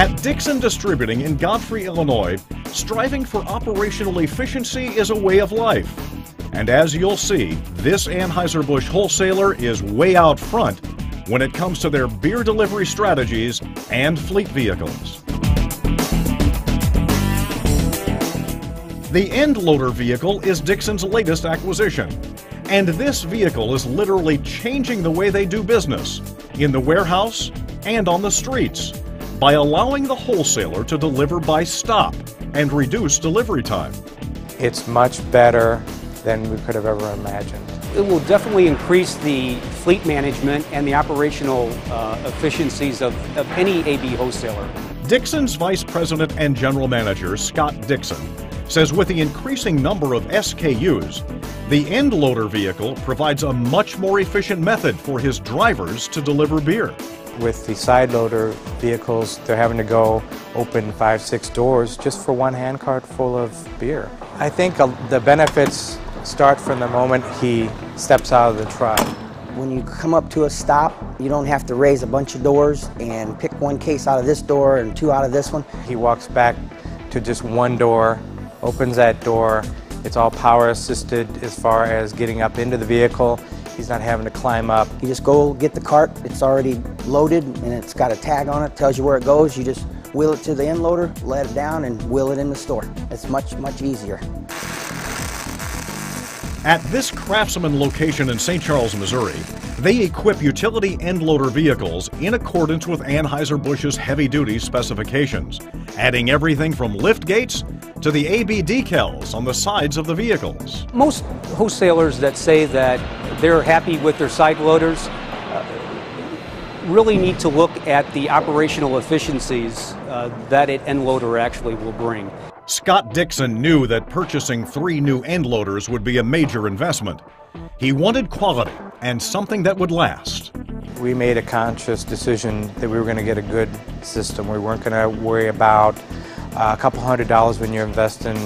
At Dixon Distributing in Godfrey, Illinois, striving for operational efficiency is a way of life. And as you'll see, this Anheuser-Busch wholesaler is way out front when it comes to their beer delivery strategies and fleet vehicles. The end loader vehicle is Dixon's latest acquisition. And this vehicle is literally changing the way they do business in the warehouse and on the streets by allowing the wholesaler to deliver by stop and reduce delivery time. It's much better than we could have ever imagined. It will definitely increase the fleet management and the operational uh, efficiencies of, of any AB wholesaler. Dixon's Vice President and General Manager, Scott Dixon, says with the increasing number of SKUs, the end loader vehicle provides a much more efficient method for his drivers to deliver beer. With the side loader vehicles, they're having to go open five, six doors just for one handcart full of beer. I think uh, the benefits start from the moment he steps out of the truck. When you come up to a stop, you don't have to raise a bunch of doors and pick one case out of this door and two out of this one. He walks back to just one door opens that door. It's all power assisted as far as getting up into the vehicle. He's not having to climb up. You just go get the cart. It's already loaded and it's got a tag on it. Tells you where it goes. You just wheel it to the end loader, let it down, and wheel it in the store. It's much, much easier. At this Craftsmen location in St. Charles, Missouri, they equip utility end loader vehicles in accordance with Anheuser-Busch's heavy-duty specifications, adding everything from lift gates to the AB decals on the sides of the vehicles. Most wholesalers that say that they're happy with their side loaders uh, really need to look at the operational efficiencies uh, that an end loader actually will bring. Scott Dixon knew that purchasing three new end loaders would be a major investment. He wanted quality and something that would last. We made a conscious decision that we were going to get a good system. We weren't going to worry about a couple hundred dollars when you're investing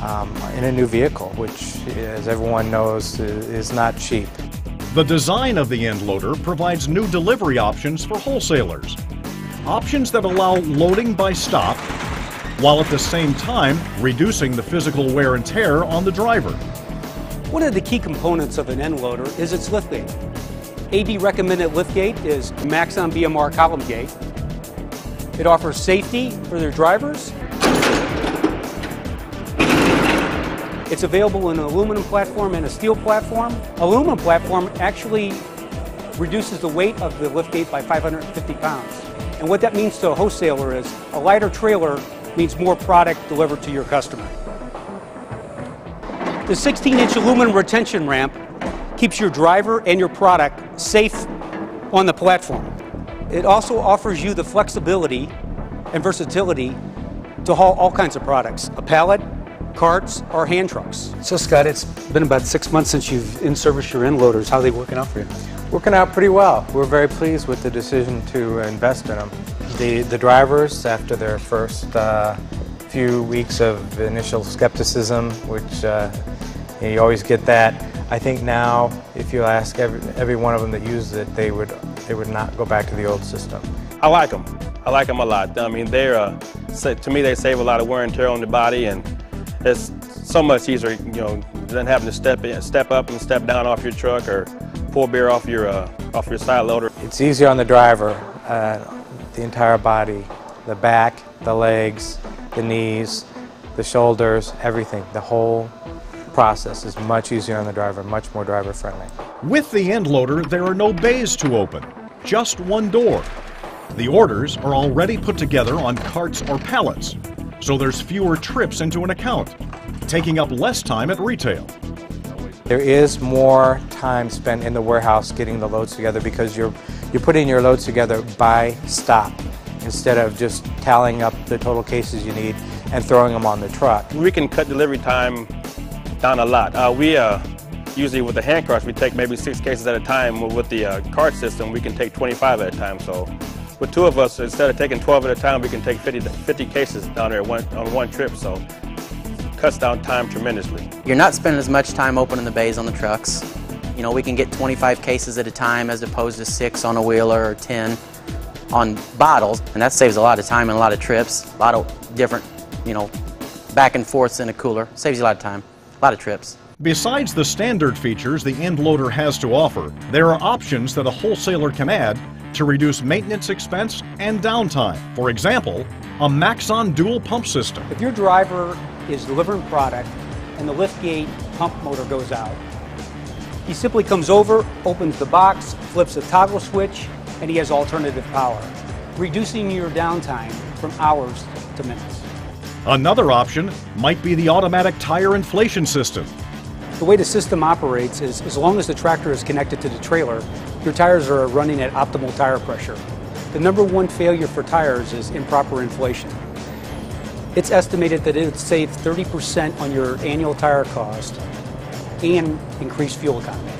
um, in a new vehicle, which, as everyone knows, is not cheap. The design of the end loader provides new delivery options for wholesalers. Options that allow loading by stop while at the same time reducing the physical wear and tear on the driver. One of the key components of an end loader is its liftgate. AB recommended liftgate is Maxon BMR column gate. It offers safety for their drivers. It's available in an aluminum platform and a steel platform. Aluminum platform actually reduces the weight of the liftgate by 550 pounds. And what that means to a wholesaler is a lighter trailer means more product delivered to your customer. The 16-inch aluminum retention ramp keeps your driver and your product safe on the platform. It also offers you the flexibility and versatility to haul all kinds of products, a pallet, carts, or hand trucks. So Scott, it's been about six months since you've in-serviced your end loaders. How are they working out for you? Working out pretty well. We're very pleased with the decision to invest in them. The, the drivers, after their first uh, few weeks of initial skepticism, which uh, you always get that, I think now if you ask every, every one of them that uses it, they would, they would not go back to the old system. I like them. I like them a lot. I mean, they're, uh, to me, they save a lot of wear and tear on the body, and it's so much easier, you know, than having to step in, step up and step down off your truck or pull beer off your, uh, off your side loader. It's easier on the driver. Uh, the entire body, the back, the legs, the knees, the shoulders, everything. The whole process is much easier on the driver, much more driver friendly. With the end loader, there are no bays to open, just one door. The orders are already put together on carts or pallets, so there's fewer trips into an account, taking up less time at retail. There is more time spent in the warehouse getting the loads together because you're you're putting your loads together by stop instead of just tallying up the total cases you need and throwing them on the truck. We can cut delivery time down a lot. Uh, we uh, usually with the hand carts we take maybe six cases at a time. With the uh, cart system we can take 25 at a time. So with two of us, instead of taking 12 at a time, we can take 50, 50 cases down there one, on one trip. So cuts down time tremendously. You're not spending as much time opening the bays on the trucks. You know, we can get 25 cases at a time as opposed to six on a wheeler or 10. on bottles, and that saves a lot of time and a lot of trips, a lot of different, you know, back and forths in a cooler. Saves you a lot of time, a lot of trips. Besides the standard features the end loader has to offer, there are options that a wholesaler can add to reduce maintenance expense and downtime. For example, a Maxon dual pump system. If your driver is delivering product and the liftgate pump motor goes out, he simply comes over, opens the box, flips a toggle switch, and he has alternative power, reducing your downtime from hours to minutes. Another option might be the automatic tire inflation system. The way the system operates is as long as the tractor is connected to the trailer, your tires are running at optimal tire pressure. The number one failure for tires is improper inflation. It's estimated that it would save 30% on your annual tire cost and increase fuel economy.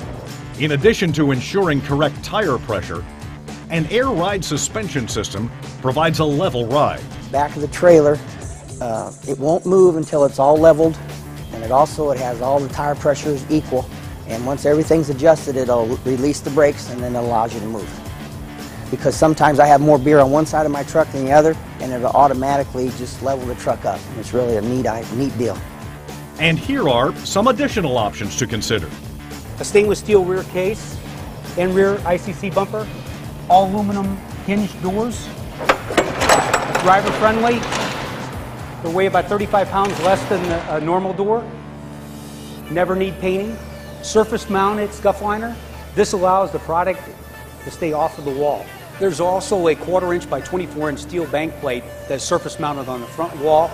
In addition to ensuring correct tire pressure, an air ride suspension system provides a level ride. Back of the trailer, uh, it won't move until it's all leveled and it also it has all the tire pressures equal and once everything's adjusted it'll release the brakes and then it allows you to move. Because sometimes I have more beer on one side of my truck than the other and it'll automatically just level the truck up. It's really a neat neat deal. And here are some additional options to consider. A stainless steel rear case and rear ICC bumper all aluminum hinged doors driver friendly they weigh about 35 pounds less than a normal door. Never need painting. Surface mounted scuff liner. This allows the product to stay off of the wall. There's also a quarter inch by 24 inch steel bank plate that's surface mounted on the front wall.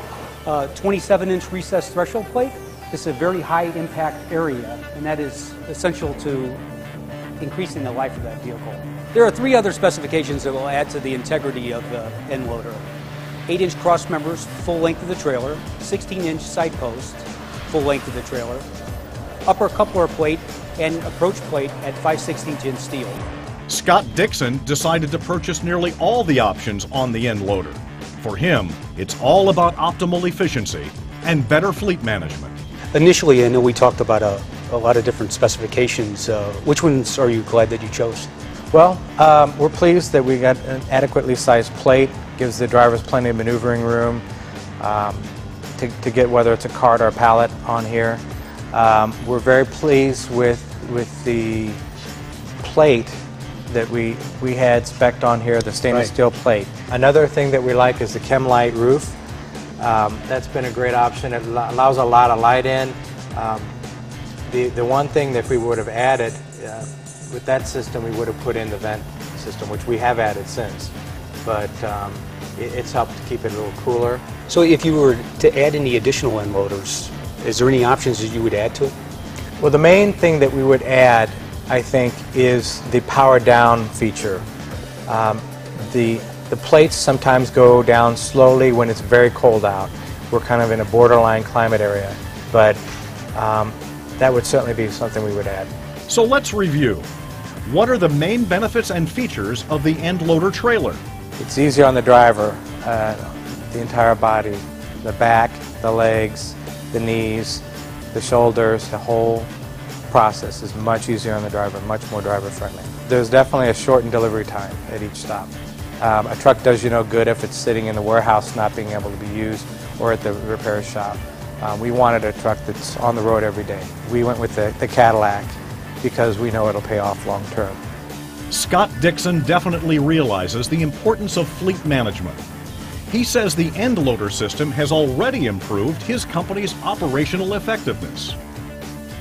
Uh, 27 inch recessed threshold plate. This is a very high impact area, and that is essential to increasing the life of that vehicle. There are three other specifications that will add to the integrity of the end loader. 8 inch cross members, full length of the trailer, 16 inch side post, full length of the trailer, upper coupler plate, and approach plate at 5 16 inch steel. Scott Dixon decided to purchase nearly all the options on the end loader. For him, it's all about optimal efficiency and better fleet management. Initially, I know we talked about a, a lot of different specifications. Uh, which ones are you glad that you chose? Well, um, we're pleased that we got an adequately sized plate, gives the drivers plenty of maneuvering room um, to, to, get whether it's a cart or a pallet on here. Um, we're very pleased with, with the plate that we, we had specced on here, the stainless right. steel plate. Another thing that we like is the Kemlite roof. Um, that's been a great option. It allows a lot of light in. Um, the, the one thing that we would have added uh, with that system, we would have put in the vent system, which we have added since. But um, it, it's helped to keep it a little cooler. So if you were to add any additional end loaders, is there any options that you would add to it? Well, the main thing that we would add, I think, is the power down feature. Um, the, the plates sometimes go down slowly when it's very cold out. We're kind of in a borderline climate area, but um, that would certainly be something we would add. So let's review. What are the main benefits and features of the end loader trailer? It's easier on the driver, uh, the entire body, the back, the legs, the knees, the shoulders, the whole process is much easier on the driver, much more driver friendly. There's definitely a shortened delivery time at each stop. Um, a truck does you no good if it's sitting in the warehouse not being able to be used or at the repair shop. Um, we wanted a truck that's on the road every day. We went with the, the Cadillac because we know it'll pay off long term. Scott Dixon definitely realizes the importance of fleet management. He says the end loader system has already improved his company's operational effectiveness.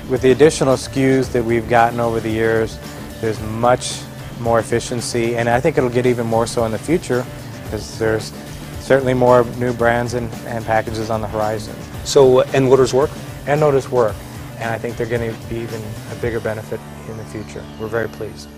With the additional SKUs that we've gotten over the years, there's much more efficiency, and I think it'll get even more so in the future because there's certainly more new brands and, and packages on the horizon. So uh, end loaders work? End loaders work and I think they're going to be even a bigger benefit in the future. We're very pleased.